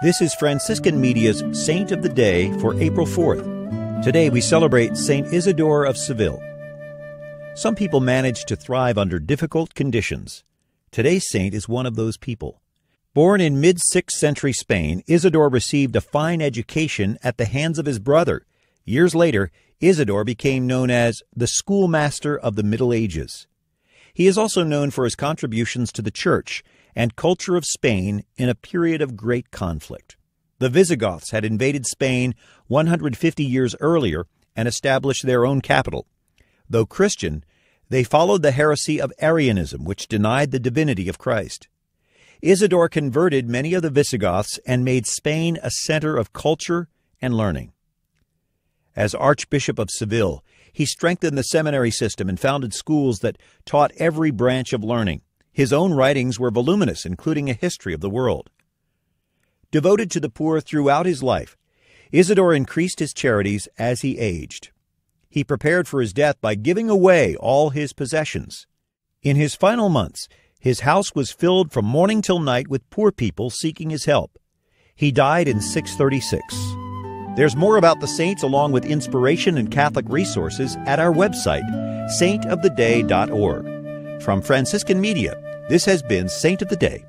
This is Franciscan Media's Saint of the Day for April 4th. Today we celebrate Saint Isidore of Seville. Some people manage to thrive under difficult conditions. Today's saint is one of those people. Born in mid 6th century Spain, Isidore received a fine education at the hands of his brother. Years later, Isidore became known as the schoolmaster of the Middle Ages. He is also known for his contributions to the Church and culture of Spain in a period of great conflict. The Visigoths had invaded Spain 150 years earlier and established their own capital. Though Christian, they followed the heresy of Arianism, which denied the divinity of Christ. Isidore converted many of the Visigoths and made Spain a center of culture and learning. As Archbishop of Seville, he strengthened the seminary system and founded schools that taught every branch of learning. His own writings were voluminous, including a history of the world. Devoted to the poor throughout his life, Isidore increased his charities as he aged. He prepared for his death by giving away all his possessions. In his final months, his house was filled from morning till night with poor people seeking his help. He died in 636. There's more about the saints along with inspiration and Catholic resources at our website, saintoftheday.org. From Franciscan Media, this has been Saint of the Day.